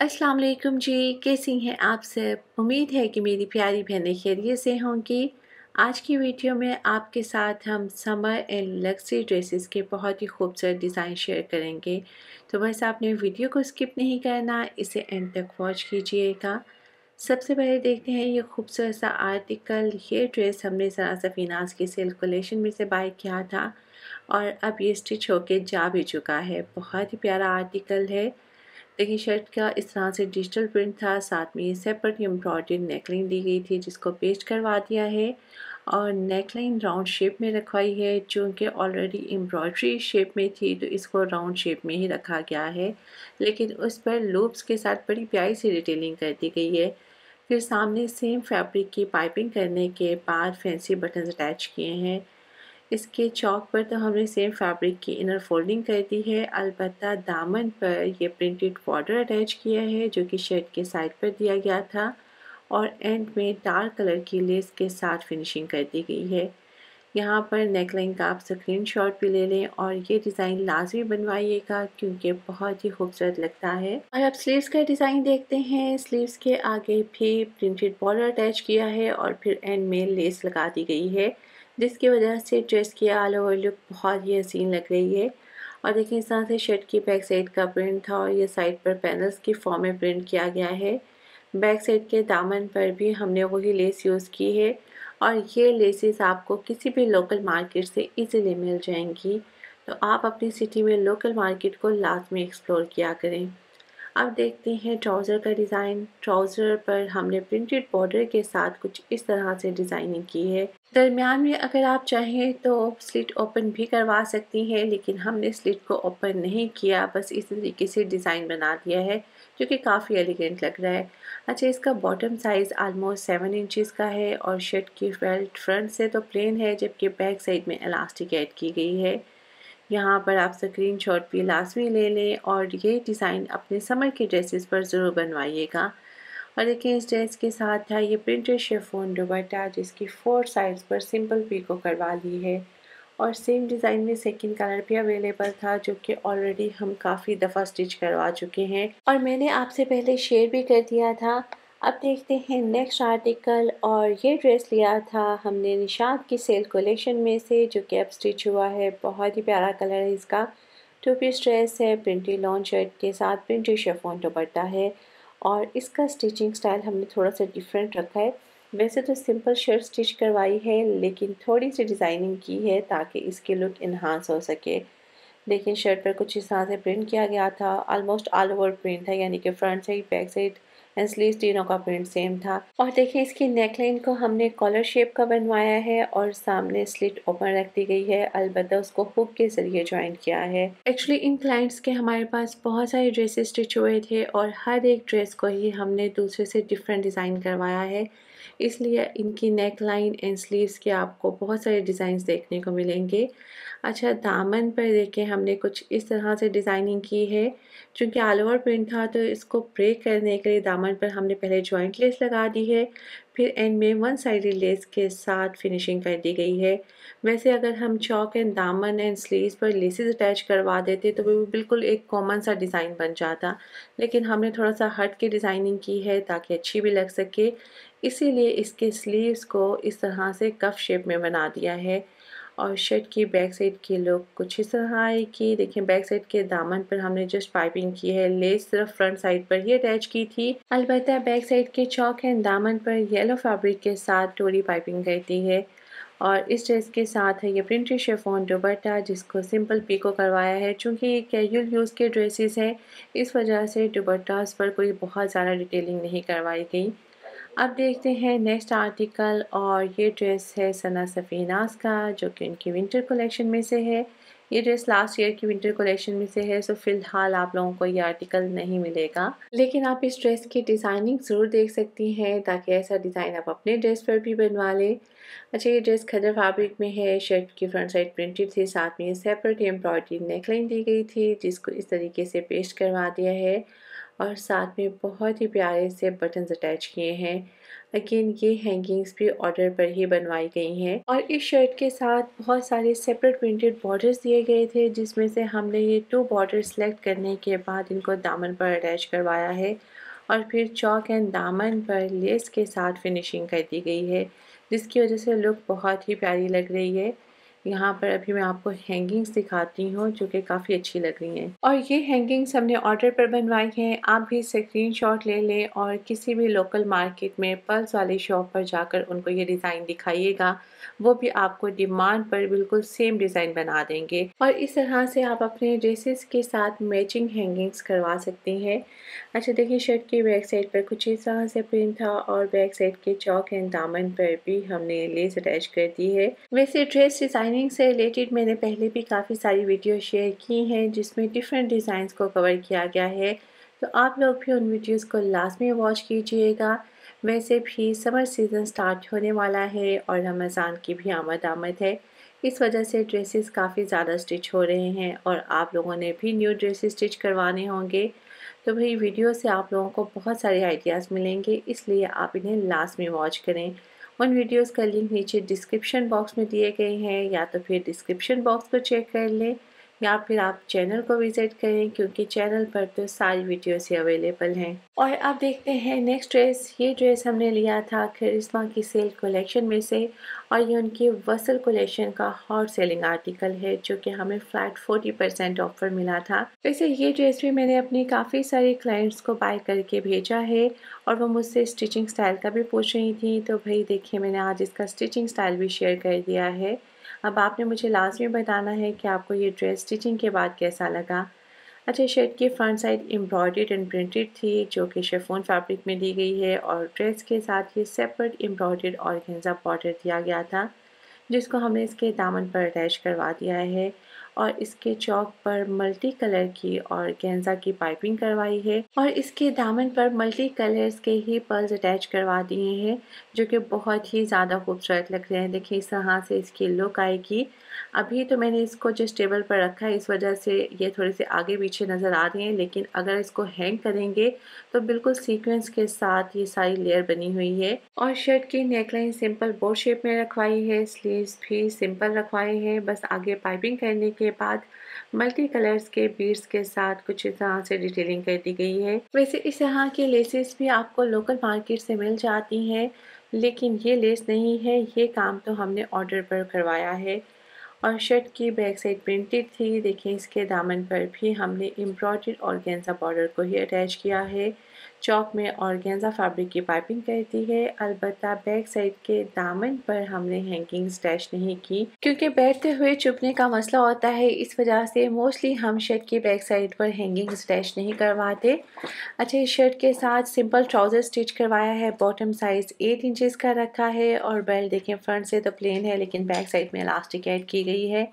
अस्सलाम वालेकुम जी, कैसी हैं आप सब? उम्मीद है कि मेरी प्यारी बहनें खैरियत से होंगी। आज की वीडियो में आपके साथ हम समर एंड लक्सरी ड्रेसेस के बहुत ही खूबसूरत डिज़ाइन शेयर करेंगे। तो बस आपने वीडियो को स्किप नहीं करना, इसे एंड तक वॉच कीजिएगा। सबसे पहले देखते हैं, ये खूबसूरत सा आर्टिकल। ये ड्रेस हमने ज़रा सफ़ीनाज की सेल में से बाय किया था और अब ये स्टिच होके जा भी चुका है। बहुत ही प्यारा आर्टिकल है। देखिए शर्ट का इस तरह से डिजिटल प्रिंट था। साथ में ये सेपरेट एम्ब्रॉयडरी नेकलाइन दी गई थी, जिसको पेस्ट करवा दिया है और नेकलाइन राउंड शेप में रखवाई है। चूँकि ऑलरेडी एम्ब्रॉयड्री शेप में थी तो इसको राउंड शेप में ही रखा गया है। लेकिन उस पर लूप्स के साथ बड़ी प्यारी सी डिटेलिंग कर दी गई है। फिर सामने सेम फैब्रिक की पाइपिंग करने के बाद फैंसी बटन अटैच किए हैं। इसके चौक पर तो हमने सेम फैब्रिक की इनर फोल्डिंग कर दी है। अलबत् दामन पर ये प्रिंटेड बॉर्डर अटैच किया है, जो कि शर्ट के साइड पर दिया गया था और एंड में डार्क कलर की लेस के साथ फिनिशिंग कर दी गई है। यहाँ पर नेकलाइन का आप स्क्रीन शॉट भी ले लें और ये डिज़ाइन लाजमी बनवाइएगा क्योंकि बहुत ही खूबसूरत लगता है। और अब स्लीव्स का डिज़ाइन देखते हैं। स्लीव्स के आगे भी प्रिंटेड बॉर्डर अटैच किया है और फिर एंड में लेस लगा दी गई है। जिसकी वजह से ड्रेस की आल ओवर लुक बहुत ही हसीन लग रही है। और देखिए, इस तरह से शर्ट की बैक साइड का प्रिंट था और ये साइड पर पैनल्स की फॉर्म में प्रिंट किया गया है। बैक साइड के दामन पर भी हमने वही लेस यूज़ की है और ये लेसेस आपको किसी भी लोकल मार्केट से इजीली मिल जाएँगी। तो आप अपनी सिटी में लोकल मार्केट को लाजमी एक्सप्लोर किया करें। अब देखते हैं ट्राउज़र का डिज़ाइन। ट्राउज़र पर हमने प्रिंटेड बॉर्डर के साथ कुछ इस तरह से डिज़ाइनिंग की है। दरमियान में अगर आप चाहें तो स्लिट ओपन भी करवा सकती हैं, लेकिन हमने स्लिट को ओपन नहीं किया, बस इस तरीके से डिज़ाइन बना दिया है, जो कि काफ़ी एलिगेंट लग रहा है। अच्छा इसका bottom size almost seven inches का है और शर्ट की बेल्ट फ्रंट से तो प्लेन है, जबकि बैक साइड में इलास्टिक ऐड की गई है। यहाँ पर आप स्क्रीन शॉट भी लाजमी ले लें और ये डिज़ाइन अपने समर के ड्रेसेस पर ज़रूर बनवाइएगा। और देखिए इस ड्रेस के साथ था ये प्रिंटेड शेफोन दुबट्टा जिसकी फोर साइड्स पर सिंपल पीको करवा ली है। और सेम डिज़ाइन में सेकंड कलर भी अवेलेबल था, जो कि ऑलरेडी हम काफ़ी दफ़ा स्टिच करवा चुके हैं। और मैंने आपसे पहले शेयर भी कर दिया था। अब देखते हैं नेक्स्ट आर्टिकल और ये ड्रेस लिया था हमने निशाद की सेल कलेक्शन में से, जो कि अब स्टिच हुआ है। बहुत ही प्यारा कलर है इसका। टू पीस ड्रेस है प्रिंटेड लॉन्ग शर्ट के साथ प्रिंटेड शेफोन दुपट्टा है। और इसका स्टिचिंग स्टाइल हमने थोड़ा सा डिफरेंट रखा है। वैसे तो सिंपल शर्ट स्टिच करवाई है, लेकिन थोड़ी सी डिज़ाइनिंग की है ताकि इसके लुक इन्हांस हो सके। लेकिन शर्ट पर कुछ इस तरह से प्रिंट किया गया था। ऑलमोस्ट ऑल ओवर प्रिंट है, यानी कि front side back side and sleeve तीनों का प्रिंट सेम था। और देखिए इसकी नेकलाइन को हमने कॉलर शेप का बनवाया है और सामने स्लिट ओपन रख दी गई है। अलबत् उसको हुक के ज़रिए ज्वाइन किया है। एक्चुअली इन क्लाइंट्स के हमारे पास बहुत सारे ड्रेसेस स्टिच हुए थे और हर एक ड्रेस को ही हमने दूसरे से डिफरेंट डिज़ाइन करवाया है। इसलिए इनकी नेक लाइन एंड स्लीव्स के आपको बहुत सारे डिज़ाइंस देखने को मिलेंगे। अच्छा दामन पर देखें, हमने कुछ इस तरह से डिज़ाइनिंग की है। चूँकि ऑल ओवर प्रिंट था तो इसको ब्रेक करने के लिए दामन पर हमने पहले जॉइंट लेस लगा दी है, फिर एंड में वन साइडेड लेस के साथ फिनिशिंग कर दी गई है। वैसे अगर हम चौक एंड दामन एंड स्लीव्स पर लेसेस अटैच करवा देते तो वो बिल्कुल एक कॉमन सा डिज़ाइन बन जाता। लेकिन हमने थोड़ा सा हट के डिज़ाइनिंग की है, ताकि अच्छी भी लग सके। इसीलिए इसके स्लीव्स को इस तरह से कफ शेप में बना दिया है। और शर्ट की बैक साइड की लुक कुछ इस तरह आएगी। देखिए बैक साइड के दामन पर हमने जस्ट पाइपिंग की है। लेस सिर्फ़ फ्रंट साइड पर ही अटैच की थी। अलबत् बैक साइड के चौक एंड दामन पर येलो फैब्रिक के साथ टोरी पाइपिंग करती है। और इस ड्रेस के साथ है ये प्रिंटेड शेफोन दुबट्टा जिसको सिंपल पीको करवाया है। चूँकि ये कैजुअल यूज़ के ड्रेसेस हैं, इस वजह से दुबट्टास पर कोई बहुत ज़्यादा डिटेलिंग नहीं करवाई गई। अब देखते हैं नेक्स्ट आर्टिकल और ये ड्रेस है सना सफ़ीनास का, जो कि उनकी विंटर कलेक्शन में से है। ये ड्रेस लास्ट ईयर की विंटर कलेक्शन में से है सो फ़िलहाल आप लोगों को ये आर्टिकल नहीं मिलेगा। लेकिन आप इस ड्रेस की डिज़ाइनिंग ज़रूर देख सकती हैं, ताकि ऐसा डिज़ाइन आप अपने ड्रेस पर भी बनवा लें। अच्छा ये ड्रेस खदर फैब्रिक में है शर्ट की फ्रंट साइड प्रिंटेड थी, साथ में सेपरेट एम्ब्रॉयडरी नेकलाइन दी गई थी, जिसको इस तरीके से पेस्ट करवा दिया है। और साथ में बहुत ही प्यारे से बटन्स अटैच किए हैं। अगेन ये हैंगिंग्स भी ऑर्डर पर ही बनवाई गई हैं। और इस शर्ट के साथ बहुत सारे सेपरेट प्रिंटेड बॉर्डर्स दिए गए थे, जिसमें से हमने ये टू बॉर्डर सेलेक्ट करने के बाद इनको दामन पर अटैच करवाया है। और फिर चौक एंड दामन पर लेस के साथ फिनिशिंग कर दी गई है, जिसकी वजह से लुक बहुत ही प्यारी लग रही है। यहाँ पर अभी मैं आपको हैंगिंग्स दिखाती हूँ, जो कि काफ़ी अच्छी लग रही हैं। और ये हैंगिंग्स हमने ऑर्डर पर बनवाई हैं। आप भी स्क्रीन शॉट ले लें और किसी भी लोकल मार्केट में पल्स वाली शॉप पर जाकर उनको ये डिज़ाइन दिखाइएगा। वो भी आपको डिमांड पर बिल्कुल सेम डिज़ाइन बना देंगे। और इस तरह से आप अपने ड्रेसेस के साथ मैचिंग हैंगिंग्स करवा सकते हैं। अच्छा देखिए शर्ट की बैक साइड पर कुछ इस तरह से प्रिंट था और बैक साइड के चौक एंड दामन पर भी हमने लेस अटैच कर दी है। वैसे ड्रेस डिज़ाइनिंग से रिलेटेड मैंने पहले भी काफ़ी सारी वीडियो शेयर की हैं, जिसमें डिफरेंट डिज़ाइंस को कवर किया गया है। तो आप लोग भी उन वीडियोज़ को लाजमी वॉच कीजिएगा। वैसे भी समर सीज़न स्टार्ट होने वाला है और रमज़ान की भी आमद आमद है। इस वजह से ड्रेसेस काफ़ी ज़्यादा स्टिच हो रहे हैं और आप लोगों ने भी न्यू ड्रेसेस स्टिच करवाने होंगे। तो भाई वीडियो से आप लोगों को बहुत सारे आइडियाज़ मिलेंगे, इसलिए आप इन्हें लास्ट में वॉच करें। उन वीडियोस का लिंक नीचे डिस्क्रिप्शन बॉक्स में दिए गए हैं, या तो फिर डिस्क्रिप्शन बॉक्स को चेक कर लें। या फिर आप चैनल को विज़िट करें, क्योंकि चैनल पर तो सारी वीडियोस ही अवेलेबल हैं। और अब देखते हैं, नेक्स्ट ड्रेस। ये ड्रेस हमने लिया था करिश्मा की सेल कलेक्शन में से, और ये उनकी वसल कलेक्शन का हॉट सेलिंग आर्टिकल है, जो कि हमें फ्लैट फोर्टी परसेंट ऑफ़र मिला था। वैसे ये ड्रेस भी मैंने अपने काफ़ी सारे क्लाइंट्स को बाय करके भेजा है, और वो मुझसे स्टिचिंग स्टाइल का भी पूछ रही थी। तो भाई, देखिए, मैंने आज इसका स्टिचिंग स्टाइल भी शेयर कर दिया है। अब आपने मुझे लास्ट में बताना है कि आपको ये ड्रेस स्टिचिंग के बाद कैसा लगा। अच्छा शर्ट की front side embroidered and printed थी, जो कि शेफोन फैब्रिक में दी गई है और ड्रेस के साथ ये सेपरेट एम्ब्रॉयड और बॉर्डर दिया गया था, जिसको हमने इसके दामन पर अटैच करवा दिया है। और इसके चौक पर मल्टी कलर की और गेंजा की पाइपिंग करवाई है और इसके दामन पर मल्टी कलर्स के ही पर्ल्स अटैच करवा दिए हैं, जो कि बहुत ही ज़्यादा खूबसूरत लग रहे हैं। देखिए, इस तरह से इसकी लुक आएगी। अभी तो मैंने इसको जस्ट टेबल पर रखा है, इस वजह से ये थोड़े से आगे पीछे नज़र आ रही हैं, लेकिन अगर इसको हैंग करेंगे तो बिल्कुल सीक्वेंस के साथ ये सारी लेयर बनी हुई है। और शर्ट की नेकलाइन सिंपल बोर्ड शेप में रखवाई है, स्लीव्स भी सिंपल रखवाए हैं, बस आगे पाइपिंग करने के बाद मल्टी कलर्स के बीड्स के साथ कुछ इस तरह से डिटेलिंग कर दी गई है। वैसे इस तरह के लेसेस भी आपको लोकल मार्केट से मिल जाती हैं, लेकिन ये लेस नहीं है, ये काम तो हमने ऑर्डर पर करवाया है। और शर्ट की बैक साइड प्रिंटेड थी, देखिए इसके दामन पर भी हमने एम्ब्रॉयड और गेंजा बॉर्डर को ही अटैच किया है। चौक में और गेंजा फैब्रिक की पाइपिंग करती है। अलबत् बैक साइड के दामन पर हमने हैंगिंग स्टैच नहीं की, क्योंकि बैठते हुए चुपने का मसला होता है। इस वजह से मोस्टली हम शर्ट की बैक साइड पर हैंगिंग स्टैच नहीं करवाते। अच्छा इस शर्ट के साथ सिंपल ट्राउज़र स्टिच करवाया है। बॉटम साइज़ एट इंचज़ का रखा है और बेल्ट देखें, फ्रंट से तो प्लेन है, लेकिन बैक साइड में इलास्टिक ऐड की गई है।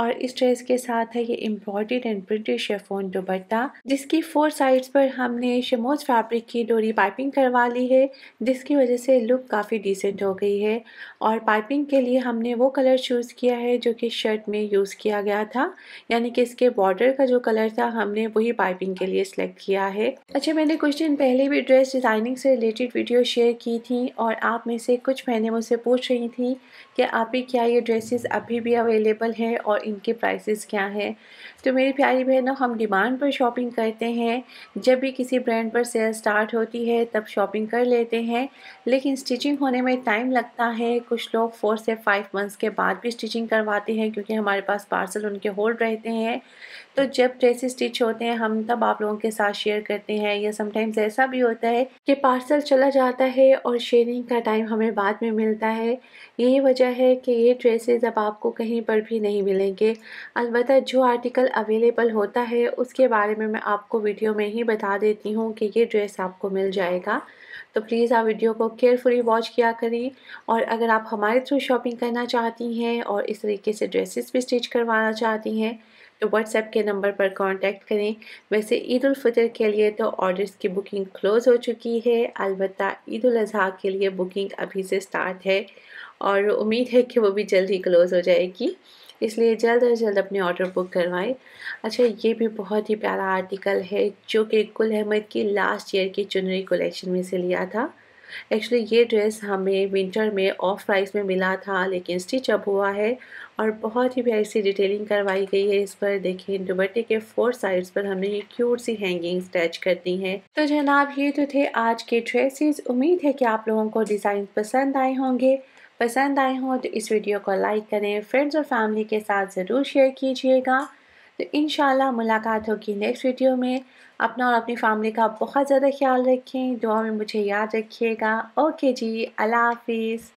और इस ड्रेस के साथ है ये एम्ब्रॉयड एंड प्रिंटेड शेफोन दुपट्टा, जिसकी फोर साइड्स पर हमने शमोज फैब्रिक की डोरी पाइपिंग करवा ली है, जिसकी वजह से लुक काफ़ी डिसेंट हो गई है। और पाइपिंग के लिए हमने वो कलर चूज़ किया है जो कि शर्ट में यूज़ किया गया था, यानी कि इसके बॉर्डर का जो कलर था हमने वही पाइपिंग के लिए सिलेक्ट किया है। अच्छा मैंने कुछ दिन पहले भी ड्रेस डिज़ाइनिंग से रिलेटेड वीडियो शेयर की थी और आप में से कुछ महीने मुझसे पूछ रही थी कि आप ही क्या ये ड्रेसेस अभी भी अवेलेबल हैं और इनके प्राइसेस क्या हैं? तो मेरी प्यारी बहनों, हम डिमांड पर शॉपिंग करते हैं। जब भी किसी ब्रांड पर सेल स्टार्ट होती है, तब शॉपिंग कर लेते हैं। लेकिन स्टिचिंग होने में टाइम लगता है। कुछ लोग फोर से फाइव मंथ्स के बाद भी स्टिचिंग करवाते हैं, क्योंकि हमारे पास पार्सल उनके होल्ड रहते हैं। तो जब ड्रेसेस स्टिच होते हैं, हम तब आप लोगों के साथ शेयर करते हैं। या समटाइम्स ऐसा भी होता है कि पार्सल चला जाता है और शेयरिंग का टाइम हमें बाद में मिलता है। यही वजह है कि ये ड्रेसेस अब आपको कहीं पर भी नहीं मिलेंगे। अलबत्त जो आर्टिकल अवेलेबल होता है, उसके बारे में मैं आपको वीडियो में ही बता देती हूँ कि ये ड्रेस आपको मिल जाएगा। तो प्लीज़ आप वीडियो को केयरफुली वॉच किया करें और अगर आप हमारे थ्रू शॉपिंग करना चाहती हैं और इस तरीके से ड्रेसेस भी स्टिच करवाना चाहती हैं तो व्हाट्सएप के नंबर पर कांटेक्ट करें। वैसे ईद फितर के लिए तो ऑर्डर्स की बुकिंग क्लोज़ हो चुकी है अलबत् ईद के लिए बुकिंग अभी से स्टार्ट है और उम्मीद है कि वो भी जल्द ही क्लोज़ हो जाएगी। इसलिए जल्द अज जल्द अपने ऑर्डर बुक करवाएँ। अच्छा ये भी बहुत ही प्यारा आर्टिकल है, जो कि गुल अहमद की लास्ट ईयर की चुनरी कलेक्शन में से लिया था। एक्चुअली ये ड्रेस हमें विंटर में ऑफ़ प्राइस में मिला था, लेकिन स्टिच अप हुआ है और बहुत ही प्यारी सी डिटेलिंग करवाई गई है इस पर। देखिए दुबट्टे के फोर साइड्स पर हमने ये क्यूट सी हैंगिंग अटैच कर दी हैं। तो जनाब, ये तो थे आज के ड्रेसेस उम्मीद है कि आप लोगों को डिज़ाइन पसंद आए होंगे। पसंद आए हों तो इस वीडियो को लाइक करें फ्रेंड्स और फैमिली के साथ ज़रूर शेयर कीजिएगा। तो इन मुलाकात होगी नेक्स्ट वीडियो में। अपना और अपनी फैमिली का बहुत ज़्यादा ख्याल रखें, दुआ में मुझे याद रखिएगा। ओके जी, अल्लाह हाफिज़।